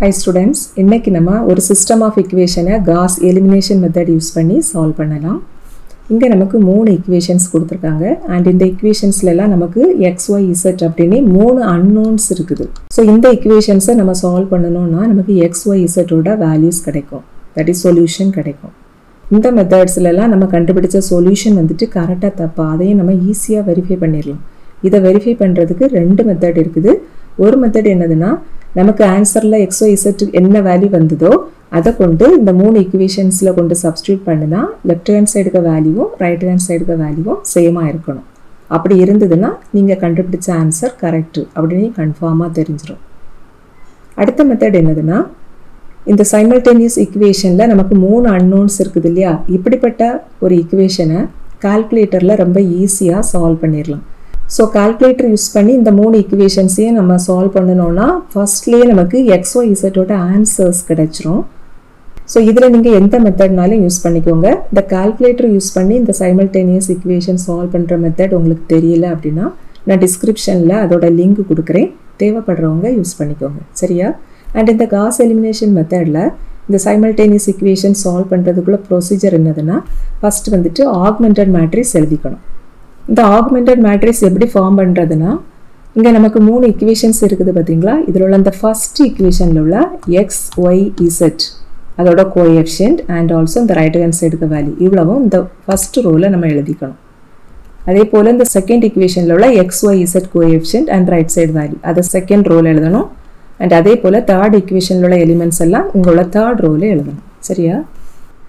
High students இன்றைக்கி நம்ம ஒரு சிஸ்டம் ஆஃப் இக்குவேஷனை காஸ் எலிமினேஷன் மெத்தட் யூஸ் பண்ணி சால்வ் பண்ணலாம். இங்கே நமக்கு மூணு இக்குவேஷன்ஸ் கொடுத்துருக்காங்க. அண்ட் இந்த இக்குவேஷன்ஸ்லாம் நமக்கு எக்ஸ் ஒய் இசட் அப்படின்னு மூணு அன்னோன்ஸ் இருக்குது. ஸோ இந்த இக்குவேஷன்ஸை நம்ம சால்வ் பண்ணணும்னா நமக்கு எக்ஸ் ஒய் இசட்டோட வேல்யூஸ் கிடைக்கும். தட் இஸ் சொல்யூஷன் கிடைக்கும். இந்த மெத்தட்ஸ்லலாம் நம்ம கண்டுபிடிச்ச சொல்யூஷன் வந்துட்டு கரெக்டாக தப்பா அதையும் நம்ம ஈஸியாக வெரிஃபை பண்ணிடலாம். இதை வெரிஃபை பண்ணுறதுக்கு ரெண்டு மெத்தட் இருக்குது. ஒரு மெத்தட் என்னதுன்னா நமக்கு ஆன்சரில் எக்ஸோ இசட் என்ன வேல்யூ வந்ததோ அதை கொண்டு இந்த மூணு இக்குவேஷன்ஸில் கொண்டு சப்ஸ்டியூட் பண்ணினா லெஃப்ட் ஹேண்ட் சைடுக்கு வேல்யூவும் ரைட் ஹேண்ட் சைடுக்கு வேல்யூவும் சேமாக இருக்கணும். அப்படி இருந்ததுன்னா நீங்கள் கண்டுபிடிச்ச ஆன்சர் கரெக்டு அப்படின்னு கன்ஃபார்மாக தெரிஞ்சிடும் அடுத்த மெத்தட் என்னதுன்னா இந்த சைமல்டேனியஸ் இக்குவேஷனில் நமக்கு மூணு அன்னோன்ஸ் இருக்குது இல்லையா? இப்படிப்பட்ட ஒரு இக்குவேஷனை கால்குலேட்டரில் ரொம்ப ஈஸியாக சால்வ் பண்ணிடலாம் ஸோ கால்குலேட்டர் யூஸ் பண்ணி இந்த மூணு ஈக்குவேஷன்ஸையும் நம்ம சால்வ் பண்ணணும்னா ஃபர்ஸ்ட்லேயே நமக்கு எக்ஸோ இசட்டோட ஆன்சர்ஸ் கிடைச்சிரும். ஸோ இதில் நீங்கள் எந்த மெத்தட்னாலும் யூஸ் பண்ணிக்கோங்க. இந்த கால்குலேட்டர் யூஸ் பண்ணி இந்த சைமல்டேனியஸ் ஈக்குவேஷன் சால்வ் பண்ணுற மெத்தட் உங்களுக்கு தெரியல அப்படின்னா நான் டிஸ்கிரிப்ஷனில் அதோட லிங்க் கொடுக்குறேன். தேவைப்படுறவங்க யூஸ் பண்ணிக்கோங்க. சரியா? அண்ட் இந்த காஸ் எலிமினேஷன் மெத்தடில் இந்த சைமல்டேனியஸ் ஈக்குவேஷன் சால்வ் பண்ணுறதுக்குள்ள ப்ரொசீஜர் என்னதுன்னா ஃபஸ்ட் வந்துட்டு ஆக்மெண்டட் மேட்ரிக்ஸ் எழுதிக்கணும். இந்த ஆக்மெண்டட் மேட்ரிக்ஸ் எப்படி ஃபார்ம் பண்ணுறதுனா இங்கே நமக்கு மூணு இக்குவேஷன்ஸ் இருக்குது பார்த்தீங்களா? இதில் உள்ள அந்த ஃபஸ்ட் இக்குவேஷனில் உள்ள எக்ஸ் ஒய் இசட் அதோட கோஎஃபிஷியன்ட் அண்ட் ஆல்சோ இந்த ரைட் ஹேண்ட் சைடுக்கு வேல்யூ இவ்வளவும் இந்த ஃபஸ்ட் ரோவில் நம்ம எழுதிக்கணும். அதே போல் இந்த செகண்ட் இக்குவேஷனில் உள்ள X Y Z coefficient and right side value அதை செகண்ட் ரோல் எழுதணும். அண்ட் அதே போல் தேர்ட் இக்குவேஷனில் உள்ள எலிமெண்ட்ஸ் எல்லாம் உங்களோட தேர்ட் ரோவில் எழுதணும். சரியா?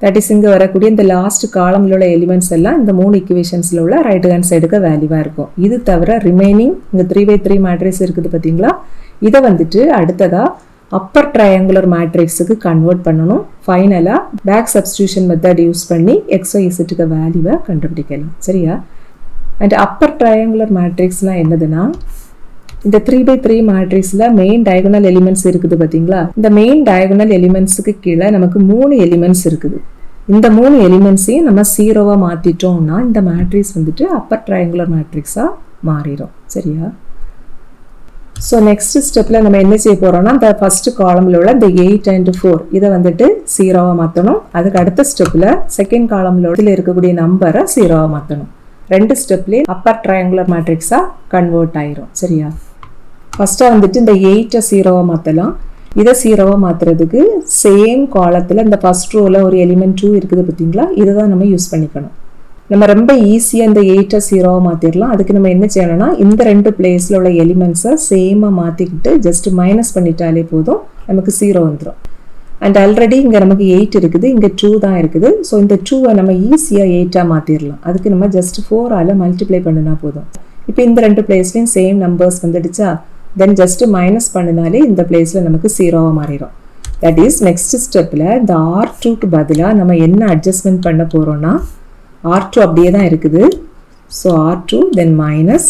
தட் இஸ் இங்கே வரக்கூடிய இந்த லாஸ்ட் காலமில் உள்ள எலிமெண்ட்ஸ் எல்லாம் இந்த மூணு இக்குவேஷன்ஸில் உள்ள ரைட் ஹேண்ட் சைடுக்கு வேல்யூவாக இருக்கும். இது தவிர ரிமைனிங் இங்கே த்ரீ பை த்ரீ மேட்ரிக்ஸ் இருக்குது பார்த்தீங்களா? இதை வந்துட்டு அடுத்ததாக அப்பர் ட்ரையாங்குலர் மேட்ரிக்ஸுக்கு கன்வெர்ட் பண்ணணும். ஃபைனலாக பேக் சப்ஸ்டியூஷன் மெத்தட் யூஸ் பண்ணி எக்ஸோ இசட்டுக்கு வேல்யூவை கண்டுபிடிக்கலாம். சரியா? அண்ட் அப்பர் ட்ரையாங்குலர் மேட்ரிக்ஸ்லாம் என்னதுன்னா இந்த த்ரீ பை த்ரீ மேட்ரிக்ஸில் மெயின் டயகனல் எலிமெண்ட்ஸ் இருக்குது பார்த்தீங்களா? இந்த மெயின் டயகனல் எலிமெண்ட்ஸுக்கு கீழே நமக்கு மூணு எலிமெண்ட்ஸ் இருக்குது. இந்த மூணு எலிமெண்ட்ஸையும் நம்ம ஜீரோவாக மாற்றிட்டோம்னா இந்த மேட்ரிக்ஸ் வந்துட்டு அப்பர் ட்ரையாங்குலர் மேட்ரிக்ஸாக மாறிடும். சரியா? ஸோ நெக்ஸ்ட் ஸ்டெப்பில் நம்ம என்ன செய்ய போகிறோம்னா இந்த ஃபஸ்ட்டு காலமில் உள்ள இந்த எயிட் அண்ட் ஃபோர் இதை வந்துட்டு ஜீரோவாக மாற்றணும் அதுக்கு அடுத்த ஸ்டெப்பில் செகண்ட் காலமில் இதில் இருக்கக்கூடிய நம்பரை ஜீரோவாக மாற்றணும் ரெண்டு ஸ்டெப்லேயும் அப்பர் ட்ரையாங்குலர் மேட்ரிக்ஸாக கன்வெர்ட் ஆயிரும். சரியா? ஃபஸ்ட்டாக வந்துட்டு இந்த எயிட்டை ஜீரோவாக மாற்றலாம் இதை சீரவாக மாற்றுறதுக்கு சேம் காலத்தில் இந்த ஃபஸ்ட் ரோவில் ஒரு எலிமெண்ட் டூ இருக்குது பார்த்தீங்களா? இதை தான் நம்ம யூஸ் பண்ணிக்கணும். நம்ம ரொம்ப ஈஸியாக இந்த எயிட்டை சீரோவாக மாற்றிடலாம் அதுக்கு நம்ம என்ன செய்யணும்னா இந்த ரெண்டு பிளேஸில் உள்ள எலிமெண்ட்ஸை சேமாக மாற்றிக்கிட்டு ஜஸ்ட் மைனஸ் பண்ணிட்டாலே போதும் நமக்கு சீரோ வந்துடும் அண்ட் ஆல்ரெடி இங்கே நமக்கு எயிட் இருக்குது. இங்கே டூ தான் இருக்குது. ஸோ இந்த டூவை நம்ம ஈஸியாக எயிட்டாக மாற்றிடலாம் அதுக்கு நம்ம ஜஸ்ட் ஃபோரால் மல்டிப்ளை பண்ணினா போதும். இப்போ இந்த ரெண்டு பிளேஸ்லையும் சேம் நம்பர்ஸ் வந்துடுச்சா? தென் ஜஸ்ட்டு மைனஸ் பண்ணினாலே இந்த பிளேஸில் நமக்கு ஜீரோவாக மாறிடும் தட் இஸ் நெக்ஸ்ட் ஸ்டெப்பில் இந்த ஆர் டூக்கு பதிலாக நம்ம என்ன அட்ஜஸ்ட்மெண்ட் பண்ண போகிறோன்னா ஆர் டூ அப்படியே தான் இருக்குது. So R two then minus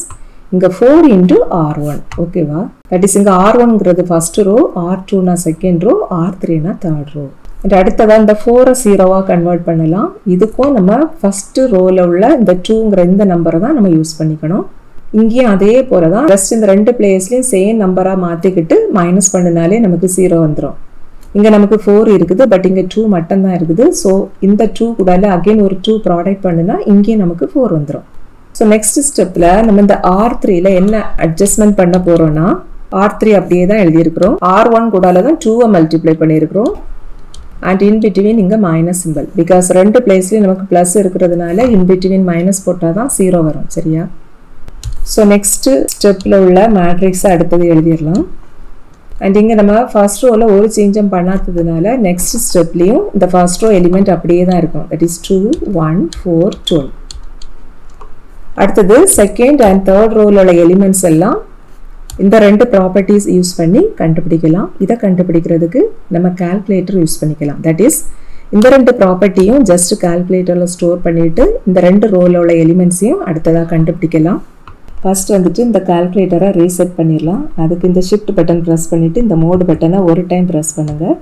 இங்கே ஃபோர் இன்ட்டு ஆர் ஒன் ஓகேவா தட் இஸ் இங்கே ஆர் ஒன்ங்கிறது ஃபஸ்ட் ரோ ஆர் டூனா செகண்ட் ரோ ஆர் த்ரீனா தேர்ட் ரோ அண்ட் அடுத்ததாக இந்த ஃபோரை ஜீரோவாக கன்வெர்ட் பண்ணலாம். இதுக்கும் நம்ம ஃபஸ்ட்டு ரோவில் உள்ள இந்த டூங்கிற இந்த நம்பரை தான் நம்ம யூஸ் பண்ணிக்கணும். இங்கேயும் அதே போல தான் ஜஸ்ட் இந்த ரெண்டு பிளேஸ்லையும் சேம் நம்பராக மாற்றிக்கிட்டு மைனஸ் பண்ணினாலே நமக்கு ஜீரோ வந்துடும் இங்கே நமக்கு ஃபோர் இருக்குது பட் இங்கே டூ மட்டும்தான் இருக்குது. ஸோ இந்த டூ கூட அகெயின் ஒரு டூ ப்ராடக்ட் பண்ணுனா இங்கேயும் நமக்கு ஃபோர் வந்துடும் ஸோ நெக்ஸ்ட் ஸ்டெப்பில் நம்ம இந்த ஆர் த்ரீல என்ன அட்ஜஸ்ட்மெண்ட் பண்ண போகிறோன்னா ஆர் த்ரீ அப்படியே தான் எழுதியிருக்கிறோம். ஆர் ஒன் கூடால தான் டூவை மல்டிப்ளை பண்ணியிருக்கிறோம். அண்ட் இன்பிட்வீன் இங்கே மைனஸ் சிம்பிள் பிகாஸ் ரெண்டு பிளேஸ்லேயும் நமக்கு ப்ளஸ் இருக்கிறதுனால இன்பிட்வீன் மைனஸ் போட்டால் தான் ஜீரோ வரும் சரியா? ஸோ நெக்ஸ்ட்டு ஸ்டெப்பில் உள்ள மேட்ரிக்ஸை அடுத்தது எழுதிடலாம். அண்ட் இங்கே நம்ம ஃபர்ஸ்ட் ரோவில் ஒரு சேஞ்சும் பண்ணாததுனால நெக்ஸ்ட் ஸ்டெப்லேயும் இந்த ஃபர்ஸ்ட் ரோ எலிமெண்ட் அப்படியே தான் இருக்கும். That is two one four twelve அடுத்தது செகண்ட் அண்ட் தேர்ட் ரோவில் உள்ள எலிமெண்ட்ஸ் எல்லாம் இந்த ரெண்டு ப்ராப்பர்ட்டிஸ் யூஸ் பண்ணி கண்டுபிடிக்கலாம். இதை கண்டுபிடிக்கிறதுக்கு நம்ம கால்குலேட்டர் யூஸ் பண்ணிக்கலாம். தட் இஸ் இந்த ரெண்டு ப்ராப்பர்ட்டியும் ஜஸ்ட் கால்குலேட்டரில் ஸ்டோர் பண்ணிவிட்டு இந்த ரெண்டு ரோவில் உள்ள எலிமெண்ட்ஸையும் அடுத்ததாக கண்டுபிடிக்கலாம். ஃபஸ்ட் வந்துட்டு இந்த கால்குலேட்டரை ரீசெட் பண்ணிடலாம். அதுக்கு இந்த ஷிஃப்ட் பட்டன் ப்ரெஸ் பண்ணிவிட்டு இந்த மோடு பட்டனை ஒரு டைம் ப்ரெஸ் பண்ணுங்கள்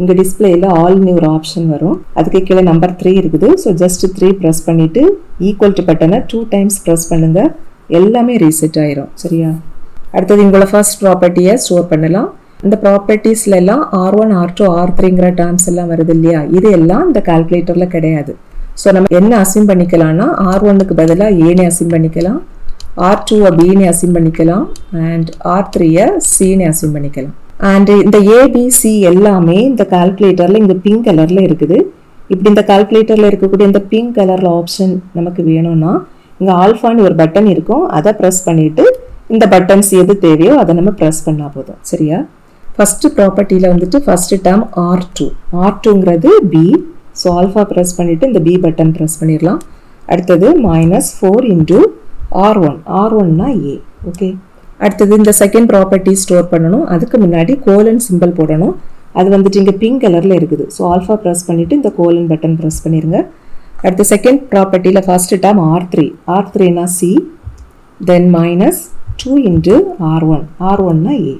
இங்கே டிஸ்பிளேயில் ஆல்னு ஒரு ஆப்ஷன் வரும். அதுக்கு கீழே நம்பர் த்ரீ இருக்குது. ஸோ ஜஸ்ட் த்ரீ ப்ரெஸ் பண்ணிவிட்டு ஈக்குவல் டு பட்டனை டூ டைம்ஸ் ப்ரெஸ் பண்ணுங்கள் எல்லாமே ரீசெட் ஆயிரும். சரியா? அடுத்தது உங்களோட ஃபர்ஸ்ட் ப்ராப்பர்ட்டியை ஸ்டோர் பண்ணலாம். இந்த ப்ராப்பர்ட்டிஸ்ல எல்லாம் R one R two R த்ரீங்கிற terms எல்லாம் வருது இல்லையா? இது எல்லாம் இந்த கால்குலேட்டரில் கிடையாது. ஸோ நம்ம என்ன அசிம் பண்ணிக்கலாம்னா ஆர் ஒன்னுக்கு பதிலாக ஏனே அசிம் பண்ணிக்கலாம். ஆர் டூவை பின்னு அசிம் பண்ணிக்கலாம் அண்ட் ஆர் த்ரீயை சின்னு அசிம் பண்ணிக்கலாம். அண்ட் இந்த ஏபிசி எல்லாமே இந்த கால்குலேட்டரில் இங்கே பிங்க் கலரில் இருக்குது. இப்படி இந்த கால்குலேட்டரில் இருக்கக்கூடிய இந்த பிங்க் கலரில் ஆப்ஷன் நமக்கு வேணும்னா இங்கே ஆல்ஃபான்னு ஒரு பட்டன் இருக்கும். அதை ப்ரெஸ் பண்ணிவிட்டு இந்த பட்டன்ஸ் எது தேவையோ அதை நம்ம ப்ரெஸ் பண்ணால் போதும். சரியா? ஃபஸ்ட்டு ப்ராப்பர்ட்டியில் வந்துட்டு first term R two R டூங்கிறது B so alpha press பண்ணிவிட்டு இந்த பி பட்டன் ப்ரெஸ் பண்ணிடலாம். அடுத்தது minus four into R one R ஒன்னா ஏ ஓகே அடுத்தது இந்த செகண்ட் ப்ராப்பர்ட்டி ஸ்டோர் பண்ணணும். அதுக்கு முன்னாடி கோலன் சிம்பிள் போடணும். அது வந்துட்டு இங்கே பிங்க் கலரில் இருக்குது. ஸோ ஆல்ஃபா ப்ரெஸ் பண்ணிவிட்டு இந்த கோலன் பட்டன் ப்ரெஸ் பண்ணிடுங்க அடுத்த second ப்ராப்பர்ட்டியில் first term R three R த்ரீனா C then minus two into R one R ஒன்னா ஏ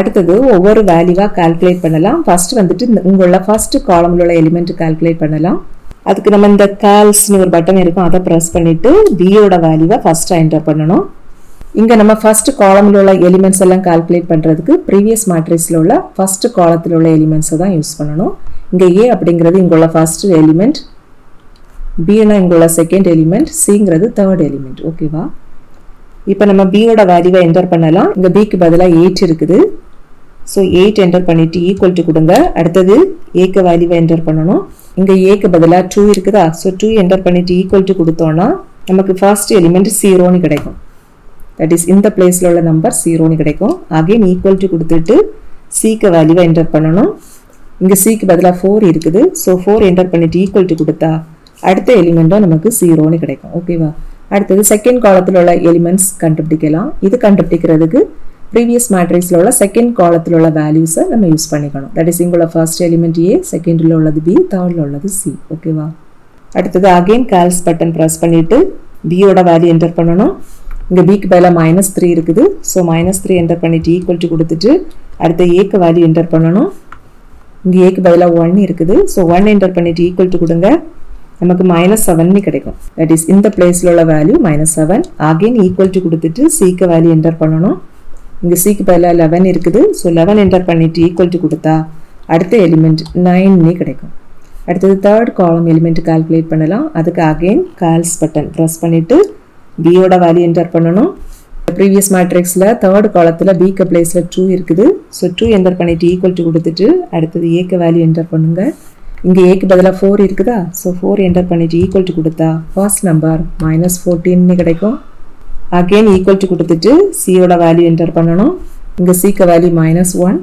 அடுத்தது ஒவ்வொரு வேல்யூவாக கால்குலேட் பண்ணலாம். ஃபர்ஸ்ட் வந்துட்டு இந்த உங்களோட ஃபஸ்ட்டு காலமில் உள்ள எலிமெண்ட் கால்குலேட் பண்ணலாம். அதுக்கு நம்ம இந்த கால்ஸ்னு ஒரு பட்டன் இருக்கும். அதை ப்ரெஸ் பண்ணிவிட்டு பியோட வேல்யூவை ஃபஸ்ட்டாக என்டர் பண்ணணும். இங்கே நம்ம ஃபஸ்ட்டு காலமில் உள்ள எலிமெண்ட்ஸ் எல்லாம் கால்குலேட் பண்ணுறதுக்கு ப்ரீவியஸ் மேட்ரிக்ஸில் உள்ள ஃபஸ்ட்டு காலத்தில் உள்ள எலிமெண்ட்ஸை தான் யூஸ் பண்ணணும். இங்கே ஏ அப்படிங்கிறது இங்கே உள்ள ஃபஸ்ட்டு எலிமெண்ட் பிஏனால் இங்கே உள்ள செகண்ட் எலிமெண்ட் சிங்கிறது தேர்ட் எலிமெண்ட் ஓகேவா இப்போ நம்ம பியோட வேல்யூவை என்டர் பண்ணலாம். இங்கே பிக்கு பதிலாக எயிட் இருக்குது. ஸோ எயிட் என்டர் பண்ணிவிட்டு ஈக்குவல் டு கொடுங்க. அடுத்தது ஏக்கு வேல்யூவை என்டர் பண்ணணும். இங்கே ஏக்கு பதிலாக டூ இருக்குதா? ஸோ டூ என்டர் பண்ணிவிட்டு ஈக்குவல் டு கொடுத்தோன்னா நமக்கு ஃபர்ஸ்ட் எலிமெண்ட் ஜீரோன்னு கிடைக்கும். தட் இஸ் இந்த பிளேஸில் உள்ள நம்பர் ஜீரோன்னு கிடைக்கும். அகெயின் ஈக்குவல் டு கொடுத்துட்டு சிக்கு வேல்யூவை என்டர் பண்ணணும். இங்கே சிக்கு பதிலாக ஃபோர் இருக்குது. ஸோ ஃபோர் என்டர் பண்ணிவிட்டு ஈக்குவல் டு கொடுத்தா அடுத்த எலிமெண்ட்டும் நமக்கு ஜீரோன்னு கிடைக்கும். ஓகேவா அடுத்தது செகண்ட் காலத்தில் உள்ள எலிமெண்ட்ஸ் கண்டுபிடிக்கலாம். இது கண்டுபிடிக்கிறதுக்கு ப்ரீவியஸ் மேட்ரிக்ஸில் உள்ள செகண்ட் காலத்தில் உள்ள வேல்யூஸை நம்ம யூஸ் பண்ணிக்கணும். தட் இஸ் இங்குள்ள ஃபர்ஸ்ட் எலிமெண்ட் ஏ செகண்டில் உள்ளது பி தேர்டில் உள்ளது சி ஓகேவா அடுத்தது அகெயின் கால்ஸ் பட்டன் ப்ரெஸ் பண்ணிவிட்டு பியோட வேல்யூ என்டர் பண்ணணும். இங்கே பிக்கு பதிலாக மைனஸ் த்ரீ இருக்குது. ஸோ மைனஸ் த்ரீ என்டர் பண்ணிவிட்டு ஈக்குவல் டு கொடுத்துட்டு அடுத்த ஏக்கு வேல்யூ என்டர் பண்ணணும். இங்கே ஏக்கு பதிலாக ஒன் இருக்குது. ஸோ ஒன் என்டர் பண்ணிவிட்டு ஈக்குவல் டு கொடுங்க. நமக்கு மைனஸ் செவன்னு கிடைக்கும். தட் இஸ் இந்த பிளேஸில் உள்ள value minus seven again equal to கொடுத்துட்டு சிக்கு வேல்யூ என்டர் பண்ணணும். இங்கே சிக்கு பதிலாக லெவன் இருக்குது. ஸோ லெவன் என்டர் பண்ணிவிட்டு ஈக்குவல் டு கொடுத்தா அடுத்த எலிமெண்ட் நைன்னே கிடைக்கும். அடுத்தது தேர்ட் காலம் எலிமெண்ட் கால்குலேட் பண்ணலாம். அதுக்கு அகெயின் கால்ஸ் பட்டன் ப்ரெஸ் பண்ணிவிட்டு பியோட வேல்யூ என்டர் பண்ணணும். ப்ரீவியஸ் மேட்ரிக்ஸில் தேர்ட் காலத்தில் பிக்கு பிளேஸில் டூ இருக்குது. ஸோ டூ என்டர் பண்ணிவிட்டு ஈக்குவல் டு கொடுத்துட்டு அடுத்தது ஏக்கு வேல்யூ என்டர் பண்ணுங்கள் இங்கே ஏக்கு பதிலாக ஃபோர் இருக்குதா? ஸோ ஃபோர் என்டர் பண்ணிவிட்டு ஈக்குவல் டு கொடுத்தா ஃபர்ஸ்ட் நம்பர் மைனஸ் ஃபோர்டீன்னு கிடைக்கும். அகெயின் ஈக்குவல் டு கொடுத்துட்டு சியோட வேல்யூ என்டர் பண்ணணும். இங்கே சிக்கு value minus one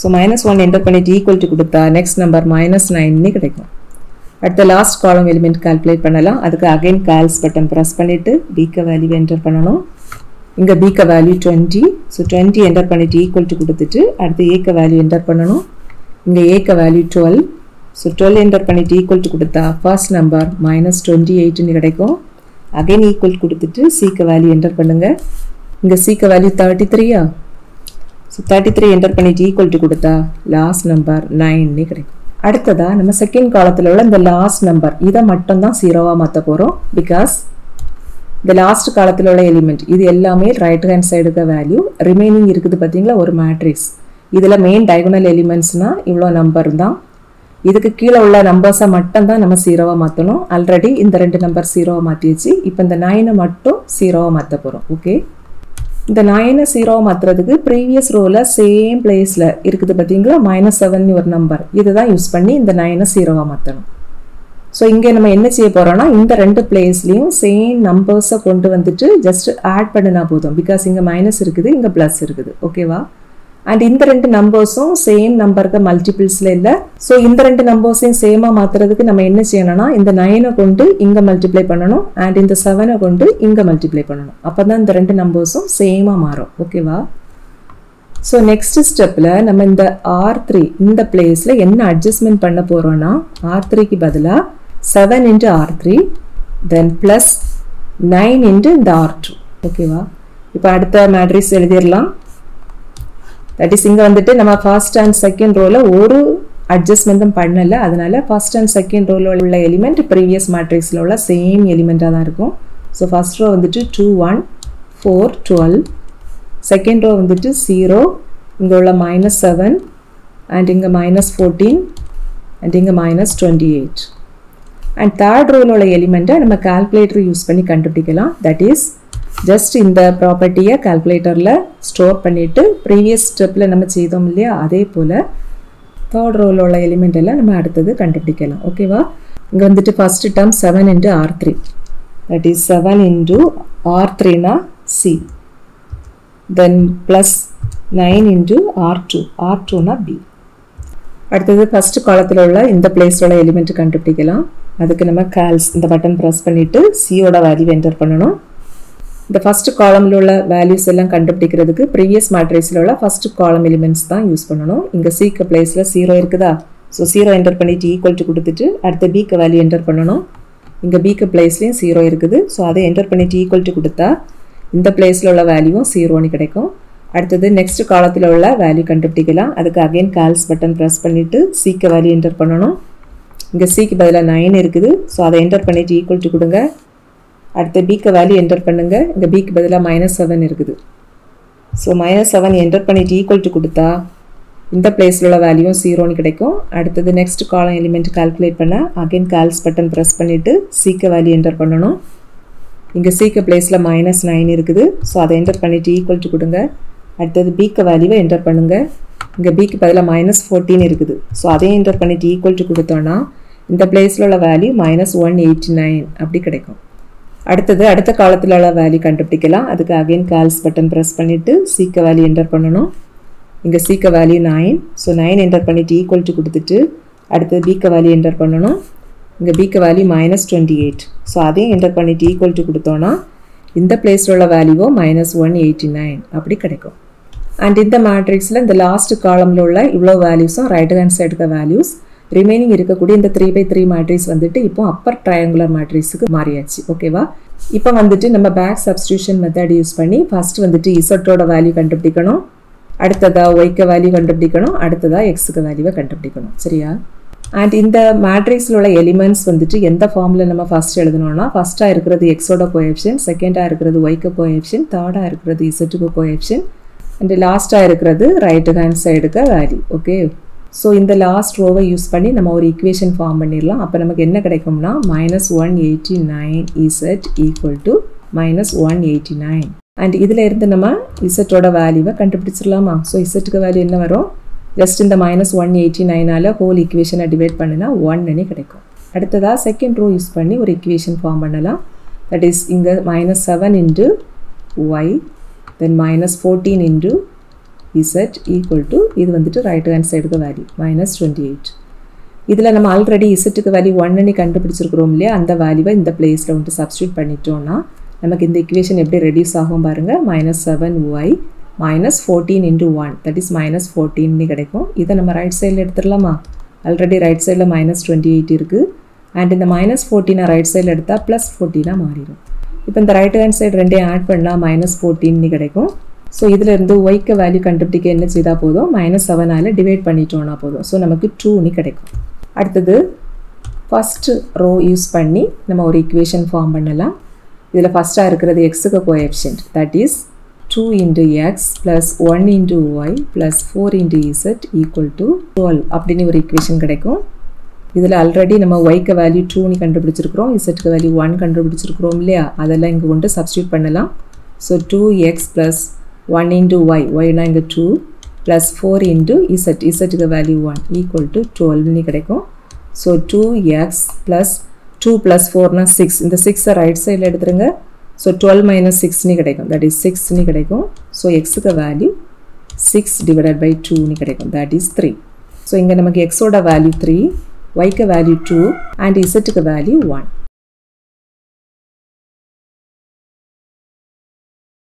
so minus one enter பண்ணிவிட்டு ஈக்குவல் டு கொடுத்தா நெக்ஸ்ட் நம்பர் மைனஸ் நைன்னு கிடைக்கும். அடுத்த லாஸ்ட் காலம் எலிமெண்ட் கால்குலேட் பண்ணலாம். அதுக்கு அகைன் கால்ஸ் பட்டன் ப்ரெஸ் பண்ணிவிட்டு பிக்க வேல்யூ என்டர் பண்ணணும். இங்கே பிக்க value twenty so twenty enter பண்ணிவிட்டு ஈக்குவல் டு கொடுத்துட்டு அடுத்து ஏக்க வேல்யூ என்டர் பண்ணணும். இங்கே ஏக்க value twelve so twelve enter பண்ணிவிட்டு ஈக்குவல் டு கொடுத்தா ஃபர்ஸ்ட் நம்பர் மைனஸ் டுவெண்ட்டி எயிட்னு கிடைக்கும். அகைன் ஈக்குவல் கொடுத்துட்டு சீக்க வேல்யூ என்டர் பண்ணுங்கள் இங்கே சீக்க வேல்யூ தேர்ட்டி த்ரீயா ஸோ தேர்ட்டி த்ரீ என்டர் பண்ணிட்டு ஈக்குவல் டு கொடுத்தா லாஸ்ட் நம்பர் நைன்னு கிடைக்கும். அடுத்ததாக நம்ம செகண்ட் காலத்தில் உள்ள இந்த லாஸ்ட் நம்பர் இதை மட்டும்தான் ஜீரோவாக மாற்ற போகிறோம் பிகாஸ் இந்த லாஸ்ட் காலத்தில் உள்ள எலிமெண்ட் இது எல்லாமே ரைட் ஹேண்ட் சைடுக்கு வேல்யூ ரிமைனிங் இருக்குது பார்த்தீங்களா ஒரு மேட்ரிக்ஸ் இதில் மெயின் டயகனல் எலிமெண்ட்ஸ்னால் இவ்வளோ நம்பர் தான். இதுக்கு கீழே உள்ள நம்பர்ஸை மட்டும் தான் நம்ம ஜீரோவாக மாற்றணும் ஆல்ரெடி இந்த ரெண்டு நம்பர் ஜீரோவாக மாற்றிடுச்சு இப்போ இந்த நைனை மட்டும் ஜீரோவாக மாற்ற போகிறோம் ஓகே இந்த நைனை சீரோவை மாற்றுறதுக்கு ப்ரீவியஸ் ரோவில் சேம் பிளேஸில் இருக்குது பார்த்தீங்களா மைனஸ் செவன் ஒரு நம்பர் இதுதான் யூஸ் பண்ணி இந்த நைனை ஜீரோவாக மாற்றணும் ஸோ இங்கே நம்ம என்ன செய்ய போகிறோம்னா இந்த ரெண்டு பிளேஸ்லேயும் சேம் நம்பர்ஸை கொண்டு வந்துட்டு ஜஸ்ட் ஆட் பண்ணினா போதும். பிகாஸ் இங்கே மைனஸ் இருக்குது இங்கே ப்ளஸ் இருக்குது. ஓகேவா அண்ட் இந்த ரெண்டு நம்பர்ஸும் சேம் நம்பருக்கு மல்டிபிள்ஸில் இல்லை. ஸோ இந்த ரெண்டு நம்பர்ஸையும் சேமாக மாற்றுறதுக்கு நம்ம என்ன செய்யணும்னா இந்த நைனை கொண்டு இங்கே மல்டிப்ளை பண்ணணும். அண்ட் இந்த செவனை கொண்டு இங்கே மல்டிப்ளை பண்ணணும். அப்போ தான் இந்த ரெண்டு நம்பர்ஸும் சேமாக மாறும். ஓகேவா ஸோ நெக்ஸ்ட் ஸ்டெப்பில் நம்ம இந்த ஆர் த்ரீ இந்த பிளேஸில் என்ன அட்ஜஸ்ட்மெண்ட் பண்ண போகிறோன்னா ஆர் த்ரீக்கு பதிலாக seven into R three then plus nine into இந்த ஆர் டூ ஓகேவா இப்போ அடுத்த மேட்ரிக்ஸ் எழுதிடலாம். தட் இஸ் இங்கே வந்துட்டு நம்ம ஃபர்ஸ்ட் அண்ட் செகண்ட் ரோவில் ஒரு அட்ஜஸ்ட்மெண்ட்டும் பண்ணலை. அதனால் ஃபர்ஸ்ட் அண்ட் செகண்ட் ரோவில் உள்ள எலிமெண்ட் ப்ரீவியஸ் மேட்ரிக்ஸில் உள்ள சேம் எலிமெண்ட்டாக தான் இருக்கும். ஸோ ஃபர்ஸ்ட் ரோ வந்துட்டு two one four twelve second row வந்துட்டு ஜீரோ இங்கே உள்ள மைனஸ் செவன் அண்ட் இங்கே மைனஸ் ஃபோர்டீன் அண்ட் இங்கே minus twenty eight and third ரோவில் உள்ள எலிமெண்ட்டை நம்ம கால்குலேட்டர் யூஸ் பண்ணி கண்டுபிடிக்கலாம். தட் இஸ் ஜஸ்ட் இந்த ப்ராப்பர்ட்டியை கால்குலேட்டரில் ஸ்டோர் பண்ணிவிட்டு ப்ரீவியஸ் ஸ்டெப்பில் நம்ம செய்தோம் இல்லையா அதே போல் தேர்ட் ரோவில் உள்ள எலிமெண்ட் எல்லாம் நம்ம அடுத்தது கண்டுபிடிக்கலாம். ஓகேவா இங்கே வந்துட்டு first term seven into R three that is seven into R த்ரீனா C then plus nine into R two R டூனா பி அடுத்தது ஃபஸ்ட்டு காலத்தில் உள்ள இந்த பிளேஸோட எலிமெண்ட் கண்டுபிடிக்கலாம். அதுக்கு நம்ம கால்ஸ் இந்த பட்டன் ப்ரெஸ் பண்ணிவிட்டு சியோட வேல்யூ என்டர் பண்ணணும். இந்த ஃபஸ்ட்டு காலமில் உள்ள வேல்யூஸ் எல்லாம் கண்டுபிடிக்கிறதுக்கு ப்ரீவியஸ் மேட்ரிக்ஸில் உள்ள ஃபஸ்ட்டு காலம் எலிமெண்ட்ஸ் தான் யூஸ் பண்ணணும். இங்கே சிக்கு பிளேஸில் ஜீரோ இருக்குதா? ஸோ ஜீரோ என்டர் பண்ணிட்டு ஈக்குவல் டு கொடுத்துட்டு அடுத்த பிக்கு வேல்யூ என்டர் பண்ணணும். இங்கே பிக்கு பிளேஸ்லேயும் ஜீரோ இருக்குது. ஸோ அதை என்டர் பண்ணிவிட்டு ஈக்குவல் டு கொடுத்தா இந்த பிளேஸில் உள்ள வேல்யூவும் ஜீரோன்னு கிடைக்கும். அடுத்தது நெக்ஸ்ட் காலத்தில் உள்ள வேல்யூ கண்டுபிடிக்கலாம். அதுக்கு அகைன் கால்ஸ் பட்டன் ப்ரெஸ் பண்ணிவிட்டு சிக்கு வேல்யூ என்டர் பண்ணணும். இங்கே சிக்கு பதிலாக நைன் இருக்குது. ஸோ அதை என்டர் பண்ணிவிட்டு ஈக்குவல் டு கொடுங்க. அடுத்து பிக்கு வேல்யூ என்டர் பண்ணுங்கள் இங்கே பிக்கு பதிலாக மைனஸ் செவன் இருக்குது. ஸோ மைனஸ் செவன் என்டர் பண்ணிவிட்டு ஈக்குவல் டு கொடுத்தா இந்த பிளேஸில் உள்ள வேல்யூவும் ஜீரோன்னு கிடைக்கும். அடுத்தது நெக்ஸ்ட் காலம் எலிமெண்ட் கால்குலேட் பண்ண அகைன் கால்ஸ் பட்டன் ப்ரெஸ் பண்ணிவிட்டு சீக்க வேல்யூ என்டர் பண்ணணும். இங்கே சீக்க பிளேஸில் மைனஸ் நைன் இருக்குது. ஸோ அதை என்டர் பண்ணிவிட்டு ஈக்குவல் டு கொடுங்க. அடுத்தது பிக்க வேல்யூவை என்டர் பண்ணுங்கள் இங்கே பிக்கு பதிலாக மைனஸ் ஃபோர்டீன் இருக்குது. ஸோ அதையும் என்டர் பண்ணிவிட்டு ஈக்குவல் டு கொடுத்தோன்னா இந்த பிளேஸில் உள்ள value minus one eighty nine அப்படி கிடைக்கும். அடுத்தது அடுத்த காலத்தில் உள்ள வேல்யூ கண்டுபிடிக்கலாம். அதுக்கு அகைன் கால்ஸ் பட்டன் ப்ரெஸ் பண்ணிவிட்டு சீக்க வேல்யூ என்டர் பண்ணணும். இங்கே சீக்க value nine so nine enter பண்ணிவிட்டு ஈக்குவல் டு கொடுத்துட்டு அடுத்தது பிக்க வேல்யூ என்டர் பண்ணணும். இங்கே பிக்க value minus twenty eight so அதையும் என்டர் பண்ணிவிட்டு ஈக்குவல் டு கொடுத்தோன்னா இந்த பிளேஸில் உள்ள வேல்யூவோ மைனஸ் ஒன் எயிட்டி நைன் அப்படி கிடைக்கும். அண்ட் இந்த மேட்ரிக்ஸில் இந்த லாஸ்ட் காலமில் உள்ள இவ்வளோ வேல்யூஸும் ரைட் ஹேண்ட் சைடுக்கு வேல்யூஸ் ரிமைனிங் இருக்கக்கூடிய இந்த த்ரீ பை த்ரீ மேட்ரிக்ஸ் வந்துட்டு இப்போ அப்பர் ட்ரையாங்குலர் மேட்ரிக்ஸுக்கு மாறியாச்சு. ஓகேவா இப்போ வந்துட்டு நம்ம பேக் சப்ஸ்டியூஷன் மெத்தட் யூஸ் பண்ணி ஃபர்ஸ்ட் வந்துட்டு இசட்டோட வேல்யூ கண்டுபிடிக்கணும். அடுத்ததா ஒய்க்கு வேல்யூ கண்டுபிடிக்கணும். அடுத்ததா எக்ஸுக்கு வேல்யூவை கண்டுபிடிக்கணும். சரியா? அண்ட் இந்த மேட்ரிக்ஸில் உள்ள எலிமெண்ட்ஸ் வந்துட்டு எந்த ஃபார்மில் நம்ம ஃபஸ்ட் எழுதணும்னா ஃபஸ்ட்டாக இருக்கிறது எக்ஸோட கோஎப்ஷன் செகண்டாக இருக்கிறது ஒய்க்கு கோஎப்ஷன் தேர்டாக இருக்கிறது இசட்டுக்கு கோஎப்ஷன் அண்ட் லாஸ்ட்டாக இருக்கிறது ரைட் ஹேண்ட் சைடுக்கு வேல்யூ ஓகே ஸோ இந்த லாஸ்ட் ரோவை யூஸ் பண்ணி நம்ம ஒரு ஈக்குவேஷன் ஃபார்ம் பண்ணிடலாம். அப்போ நமக்கு என்ன கிடைக்கும்னா minus one eighty nine Z equal to minus one eighty nine and இதில் இருந்து நம்ம இசட்டோட வேல்யூவை கண்டுபிடிச்சிடலாமா? ஸோ இசட்டுக்கு வேல்யூ என்ன வரும்? ஜஸ்ட் இந்த மைனஸ் ஒன் எயிட்டி நைனால் ஹோல் ஈக்குவேஷனை டிவைட் பண்ணினா ஒன்னு கிடைக்கும். அடுத்ததாக செகண்ட் ரோ யூஸ் பண்ணி ஒரு ஈக்குவேஷன் ஃபார்ம் பண்ணலாம். தட் இஸ் இங்கே minus seven into Y then minus fourteen into Z equal to இது வந்துட்டு ரைட் ஹேண்ட் சைடுக்கு வேல்யூ மைனஸ் டுவெண்ட்டி எயிட் இதில் நம்ம ஆல்ரெடி இசட்டுக்கு வேல்யூ ஒன்னு கண்டுபிடிச்சிருக்கிறோம் இல்லையா? அந்த வேல்யூவை இந்த பிளேஸில் வந்துட்டு சப்ஸ்டியூட் பண்ணிட்டோம்னா நமக்கு இந்த இக்குவேஷன் எப்படி ரெடியூஸ் ஆகும் பாருங்கள் minus seven Y minus fourteen into one that is minus ஃபோர்டீன்னு கிடைக்கும். இதை நம்ம ரைட் சைடில் எடுத்துடலாமா? ஆல்ரெடி ரைட் சைடில் மைனஸ் டுவெண்ட்டி எயிட் இருக்குது அண்ட் இந்த மைனஸ் ஃபோர்டீனை ரைட் சைடில் எடுத்தால் ப்ளஸ் ஃபோர்டீனாக மாறிடும். இப்போ இந்த ரைட் ஹேண்ட் சைடு ரெண்டையும் ஆட் பண்ணால் மைனஸ் ஃபோர்டீன்னு கிடைக்கும். ஸோ இதில் இருந்து ஒய்க்கு வேல்யூ கண்டுபிடிக்க என்ன செய்தால் போதும்? மைனஸ் செவனால் டிவைட் பண்ணிட்டோன்னா போதும். ஸோ நமக்கு டூன்னு கிடைக்கும். அடுத்தது ஃபஸ்ட்டு ரோ யூஸ் பண்ணி நம்ம ஒரு ஈக்குவேஷன் ஃபார்ம் பண்ணலாம். இதில் ஃபஸ்ட்டாக இருக்கிறது எக்ஸுக்கு coefficient that is two into X plus one into Y plus four into Z equal to twelve அப்படின்னு ஒரு ஈக்குவேஷன் கிடைக்கும். இதில் ஆல்ரெடி நம்ம ஒய்க்கு வேல்யூ டூன்னு கண்டுபிடிச்சிருக்கிறோம். இசட்டுக்கு வேல்யூ ஒன் கண்டுபிடிச்சிருக்கிறோம் இல்லையா? அதெல்லாம் இங்கே கொண்டு சப்ஸ்டியூட் பண்ணலாம். So two X plus one into Y ஒய்னா இங்கே டூ ப்ளஸ் ஃபோர் z இக்கு value value one equal to நீ கிடைக்கும். So two X plus two plus ஃபோர்னா six இந்த சிக்ஸை ரைட் சைடில் எடுத்துருங்க. ஸோ டுவெல் மைனஸ் சிக்ஸ்னு கிடைக்கும். தட் இஸ் சிக்ஸ்னு கிடைக்கும். So value value six by by நீ கிடைக்கும். தட் இஸ் த்ரீ ஸோ இங்கே நமக்கு எக்ஸோட value three value value two and இக்கு வேல்யூ ஒன்